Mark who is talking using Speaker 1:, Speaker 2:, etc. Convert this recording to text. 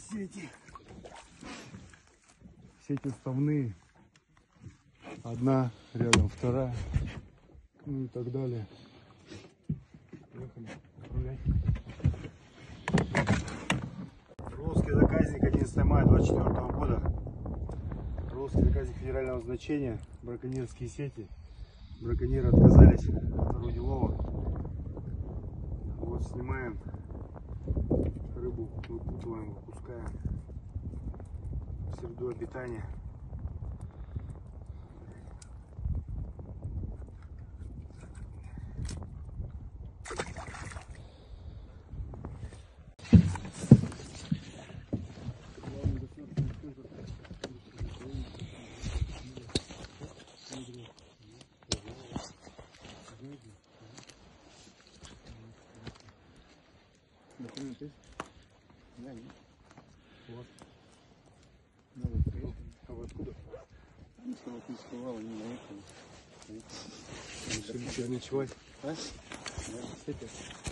Speaker 1: сети. Сети уставные. Одна рядом, вторая. Ну и так далее. Поехали. Русский заказник 11 мая 24 года. Русский заказник федерального значения. Браконьерские сети. Браконьеры отказались от орудия. Вот снимаем рыбу, выпутываем, выпускаем в среду обитания.
Speaker 2: Документы есть? Да, нет.
Speaker 1: Вот.
Speaker 2: Надо приехать.
Speaker 1: А вы откуда?
Speaker 2: Что вот не скрывал, они наехали.
Speaker 1: Решили ничего ночевать.
Speaker 2: А? Да.